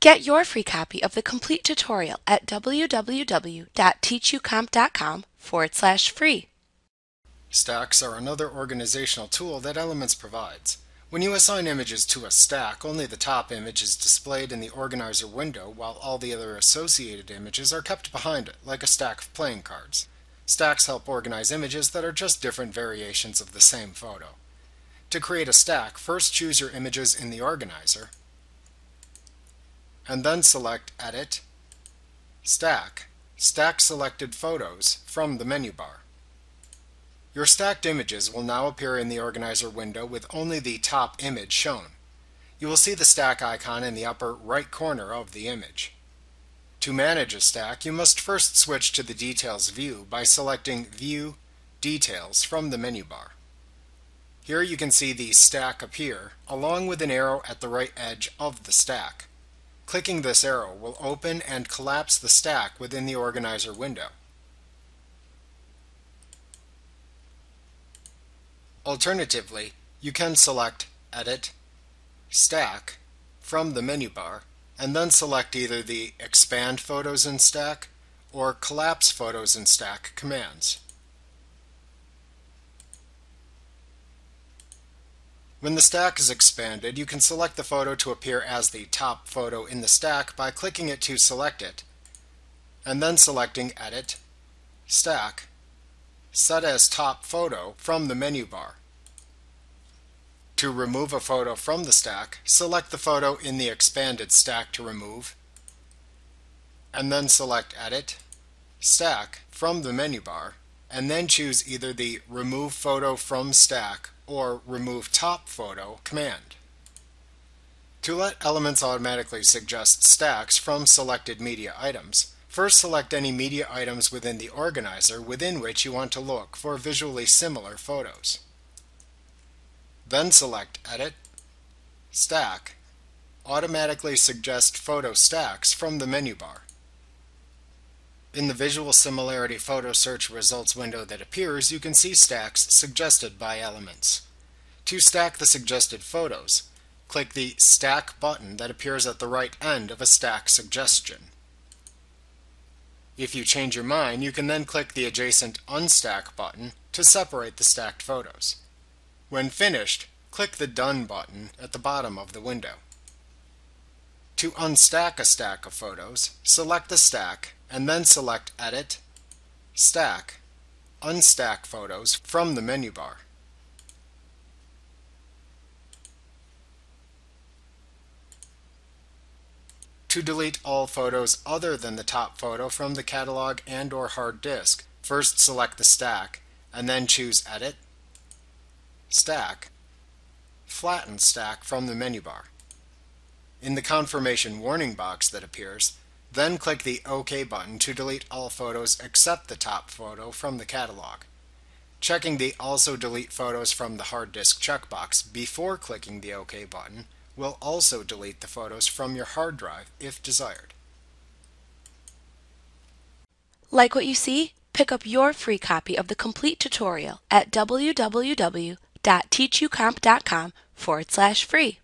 Get your free copy of the complete tutorial at www.teachucomp.com forward slash free. Stacks are another organizational tool that Elements provides. When you assign images to a stack, only the top image is displayed in the organizer window while all the other associated images are kept behind it, like a stack of playing cards. Stacks help organize images that are just different variations of the same photo. To create a stack, first choose your images in the organizer, and then select Edit, Stack, Stack Selected Photos from the menu bar. Your stacked images will now appear in the organizer window with only the top image shown. You will see the stack icon in the upper right corner of the image. To manage a stack, you must first switch to the Details view by selecting View, Details from the menu bar. Here you can see the stack appear, along with an arrow at the right edge of the stack. Clicking this arrow will open and collapse the stack within the organizer window. Alternatively, you can select Edit, Stack from the menu bar and then select either the Expand Photos in Stack or Collapse Photos in Stack commands. When the stack is expanded, you can select the photo to appear as the top photo in the stack by clicking it to select it, and then selecting Edit, Stack, Set as Top Photo from the menu bar. To remove a photo from the stack, select the photo in the expanded stack to remove, and then select Edit, Stack from the menu bar, and then choose either the Remove Photo from Stack or Remove Top Photo command. To let Elements automatically suggest stacks from selected media items, first select any media items within the organizer within which you want to look for visually similar photos. Then select Edit, Stack, Automatically Suggest Photo Stacks from the menu bar. In the Visual Similarity Photo Search results window that appears, you can see stacks suggested by elements. To stack the suggested photos, click the Stack button that appears at the right end of a stack suggestion. If you change your mind, you can then click the adjacent Unstack button to separate the stacked photos. When finished, click the Done button at the bottom of the window. To unstack a stack of photos, select the stack and then select Edit, Stack, Unstack Photos from the menu bar. To delete all photos other than the top photo from the catalog and or hard disk, first select the stack and then choose Edit, Stack, Flatten Stack from the menu bar. In the confirmation warning box that appears, then click the OK button to delete all photos except the top photo from the catalog. Checking the Also Delete Photos from the Hard Disk checkbox before clicking the OK button will also delete the photos from your hard drive if desired. Like what you see? Pick up your free copy of the complete tutorial at www.teachucomp.com forward slash free.